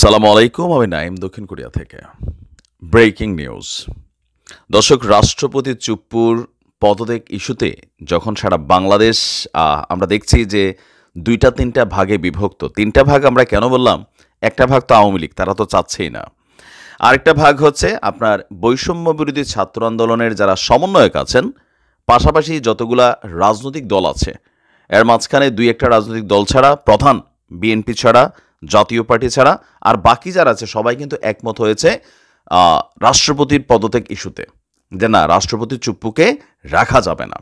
সালাম আলাইকুম, আমি নাইম দক্ষিণ কোরিয়া থেকে। Breaking news. দর্শক, রাষ্ট্রপতি চুপ্পুর পদত্যাগ ইস্যুতে যখন সারা বাংলাদেশ আমরা দেখছি যে দুইটা তিনটা ভাগে বিভক্ত। তিনটা ভাগ আমরা কেন বললাম? একটা ভাগ তো আওয়ামী লীগ, তারা তো চাচ্ছেই না। আরেকটা ভাগ হচ্ছে আপনার বৈষম্য বিরোধী ছাত্র আন্দোলনের যারা সমন্বয়ক আছেন, পাশাপাশি যতগুলা রাজনৈতিক দল আছে, এর মাঝখানে দুই একটা রাজনৈতিক দল ছাড়া, প্রধান বিএনপি ছাড়া জাতীয় পার্টি ছাড়া, আর বাকি যারা আছে, সবাই কিন্তু একমত হয়েছে রাষ্ট্রপতির পদত্যাগ ইস্যুতে, যে না, রাষ্ট্রপতি চুপ্পুকে রাখা যাবে না।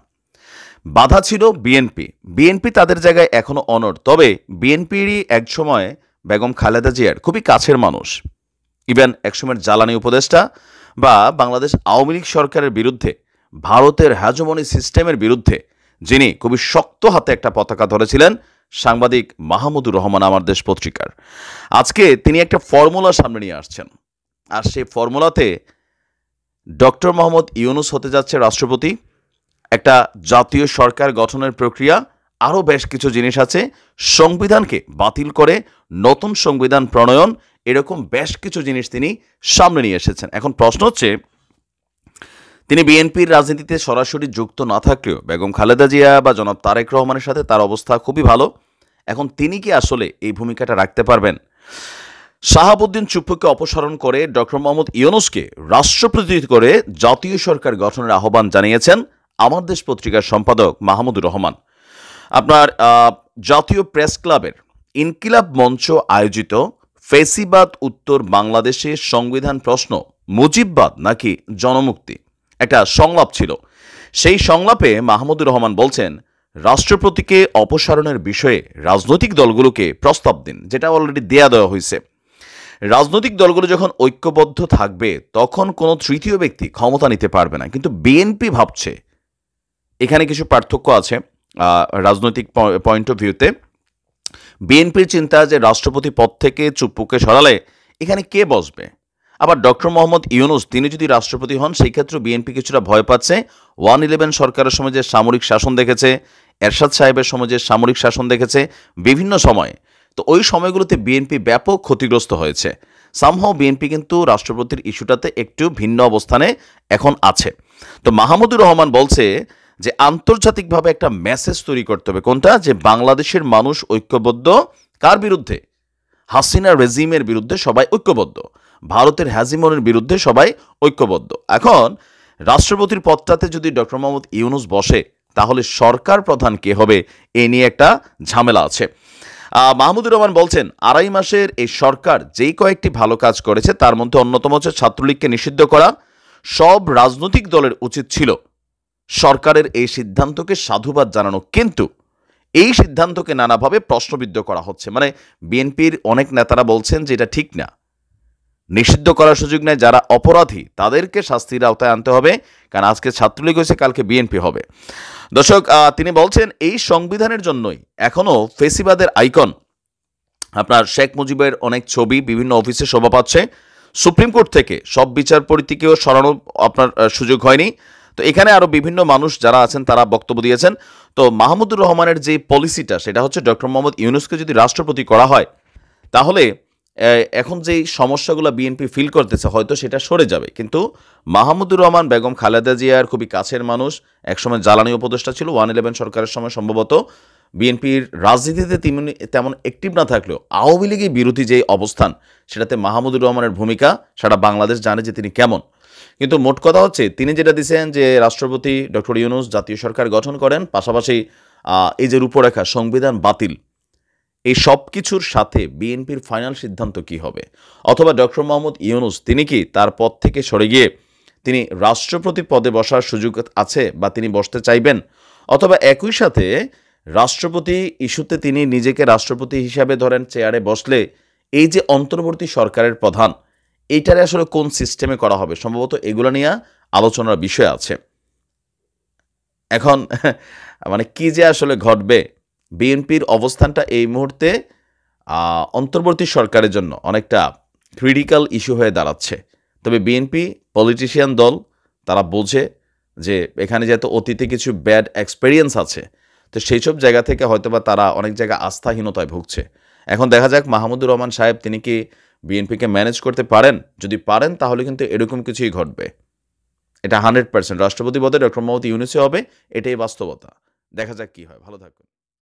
বাধা ছিল বিএনপি। বিএনপি তাদের জায়গায় এখনও অনড়। তবে বিএনপিরই একসময় বেগম খালেদা জিয়ার খুবই কাছের মানুষ। ইভেন একসময়ের জ্বালানি উপদেষ্টা বা বাংলাদেশ আওয়ামী লীগ সরকারের বিরুদ্ধে, ভারতের হ্যাজমনি সিস্টেমের বিরুদ্ধে, যিনি খুবই শক্ত হাতে একটা পতাকা ধরেছিলেন সাংবাদিক মাহমুদুর রহমান আমার দেশ পত্রিকার। আজকে তিনি একটা ফর্মুলা সামনে নিয়ে আসছেন। আর সেই ফর্মুলাতে ডক্টর মোহাম্মদ ইউনুস হতে যাচ্ছে রাষ্ট্রপতি। একটা জাতীয় সরকার গঠনের প্রক্রিয়া, আরও বেশ কিছু জিনিস আছে। সংবিধানকে বাতিল করে নতুন সংবিধান প্রণয়ন, এরকম বেশ কিছু জিনিস তিনি সামনে নিয়ে এসেছেন। এখন প্রশ্ন হচ্ছে তিনি বিএনপির রাজনীতিতে সরাসরি যুক্ত না থাকলেও বেগম খালেদা জিয়া বা জনাব তারেক রহমানের সাথে তার অবস্থা খুবই ভালো। এখন তিনি কি আসলে এই ভূমিকাটা রাখতে পারবেন? শাহাবুদ্দিন চুপ্পুকে অপসারণ করে ডক্টর মোহাম্মদ ইউনুসকে রাষ্ট্রপতি করে জাতীয় সরকার গঠনের আহ্বান জানিয়েছেন আমার দেশ পত্রিকার সম্পাদক মাহমুদুর রহমান। আপনার জাতীয় প্রেস ক্লাবের ইনকিলাব মঞ্চ আয়োজিত ফেসিবাদ উত্তর বাংলাদেশে সংবিধান প্রশ্ন মুজিববাদ নাকি জনমুক্তি? একটা সংলাপ ছিল। সেই সংলাপে মাহমুদুর রহমান বলছেন, রাষ্ট্রপতিকে অপসারণের বিষয়ে রাজনৈতিক দলগুলোকে প্রস্তাব দিন, যেটা অলরেডি দেয়া দেওয়া হয়েছে। রাজনৈতিক দলগুলো যখন ঐক্যবদ্ধ থাকবে, তখন কোনো তৃতীয় ব্যক্তি ক্ষমতা নিতে পারবে না। কিন্তু বিএনপি ভাবছে, এখানে কিছু পার্থক্য আছে রাজনৈতিক পয়েন্ট অফ ভিউতে বিএনপির চিন্তা যে রাষ্ট্রপতি পদ থেকে চুপ্পুকে সরালে, এখানে কে বসবে? আবার ডক্টর মোহাম্মদ ইউনুস, তিনি যদি রাষ্ট্রপতি হন, সেই ক্ষেত্রে বিএনপি কিছুটা ভয় পাচ্ছে। ওয়ান ইলেভেন সরকারের সময় যে সামরিক শাসন দেখেছে, এরশাদ সাহেবের সময় যে সামরিক শাসন দেখেছে, বিভিন্ন সময়ে। তো ওই সময়গুলোতে বিএনপি ব্যাপক ক্ষতিগ্রস্ত হয়েছে। সামহাও বিএনপি কিন্তু রাষ্ট্রপতির ইস্যুটাতে একটু ভিন্ন অবস্থানে এখন আছে। তো মাহমুদুর রহমান বলছে যে, আন্তর্জাতিকভাবে একটা মেসেজ তৈরি করতে হবে। কোনটা? যে বাংলাদেশের মানুষ ঐক্যবদ্ধ। কার বিরুদ্ধে? হাসিনা রেজিমের বিরুদ্ধে সবাই ঐক্যবদ্ধ। ভারতের হ্যাজিমনের বিরুদ্ধে সবাই ঐক্যবদ্ধ। এখন রাষ্ট্রপতির পদটাতে যদি ডক্টর মোহাম্মদ ইউনুস বসে, তাহলে সরকার প্রধান কে হবে? এ নিয়ে একটা ঝামেলা আছে। মাহমুদুর রহমান বলছেন, আড়াই মাসের এই সরকার যেই কয়েকটি ভালো কাজ করেছে, তার মধ্যে অন্যতম হচ্ছে ছাত্রলীগকে নিষিদ্ধ করা। সব রাজনৈতিক দলের উচিত ছিল সরকারের এই সিদ্ধান্তকে সাধুবাদ জানানো। কিন্তু এই সিদ্ধান্তকে নানাভাবে প্রশ্নবিদ্ধ করা হচ্ছে। মানে বিএনপির অনেক নেতারা বলছেন যে এটা ঠিক না। নিষিদ্ধ করার সুযোগ নেই। যারা অপরাধী, তাদেরকে শাস্তির আওতায় আনতে হবে। কারণ আজকে ছাত্রলীগ হয়েছে, কালকে বিএনপি হবে। দর্শক তিনি বলছেন, এই সংবিধানের জন্যই এখনও ফেসিবাদের আইকন। আপনার শেখ মুজিবের অনেক ছবি বিভিন্ন অফিসে শোভা পাচ্ছে। সুপ্রিম কোর্ট থেকে সব বিচারপতিকেও সরানো আপনার সুযোগ হয়নি। তো এখানে আরও বিভিন্ন মানুষ যারা আছেন, তারা বক্তব্য দিয়েছেন। তো মাহমুদুর রহমানের যে পলিসিটা, সেটা হচ্ছে ডক্টর মোহাম্মদ ইউনুসকে যদি রাষ্ট্রপতি করা হয়, তাহলে এখন যে সমস্যাগুলো বিএনপি ফিল করতেছে, হয়তো সেটা সরে যাবে। কিন্তু মাহমুদুর রহমান, বেগম খালেদা জিয়ার খুবই কাছের মানুষ, একসময় জ্বালানি উপদেষ্টা ছিল, ওয়ান ইলেভেন সরকারের সময় সম্ভবত। বিএনপির রাজনীতিতে তেমন তেমন অ্যাক্টিভ না থাকলেও আওয়ামী লীগের বিরোধী যে অবস্থান, সেটাতে মাহমুদুর রহমানের ভূমিকা, সারা বাংলাদেশ জানে যে তিনি কেমন। কিন্তু মোট কথা হচ্ছে, তিনি যেটা দিয়েছেন যে রাষ্ট্রপতি ডক্টর ইউনুস জাতীয় সরকার গঠন করেন, পাশাপাশি এই যে রূপরেখা, সংবিধান বাতিল, এই সব কিছুর সাথে বিএনপির ফাইনাল সিদ্ধান্ত কি হবে? অথবা ডক্টর মোহাম্মদ ইউনুস, তিনি কি তার পদ থেকে সরে গিয়ে তিনি রাষ্ট্রপতি পদে বসার সুযোগ আছে বা তিনি বসতে চাইবেন? অথবা একই সাথে রাষ্ট্রপতি ইস্যুতে তিনি নিজেকে রাষ্ট্রপতি হিসাবে ধরেন, চেয়ারে বসলে এই যে অন্তর্বর্তী সরকারের প্রধান, এইটারে আসলে কোন সিস্টেমে করা হবে? সম্ভবত এগুলো নিয়ে আলোচনার বিষয় আছে। এখন মানে কি যে আসলে ঘটবে? বিএনপির অবস্থানটা এই মুহূর্তে অন্তর্বর্তী সরকারের জন্য অনেকটা ক্রিটিক্যাল ইস্যু হয়ে দাঁড়াচ্ছে। তবে বিএনপি পলিটিশিয়ান দল, তারা বোঝে যে এখানে যেহেতু অতীতে কিছু ব্যাড এক্সপেরিয়েন্স আছে তো সেই সব জায়গা থেকে হয়তোবা তারা অনেক জায়গায় আস্থাহীনতায় ভুগছে। এখন দেখা যাক মাহমুদুর রহমান সাহেব তিনি কি বিএনপিকে ম্যানেজ করতে পারেন? যদি পারেন, তাহলে কিন্তু এরকম কিছুই ঘটবে। এটা হান্ড্রেড পার্সেন্ট রাষ্ট্রপতি পদে ডক্টর মোহাম্মদ ইউনিসে হবে, এটাই বাস্তবতা। দেখা যাক কি হয়। ভালো থাকুন।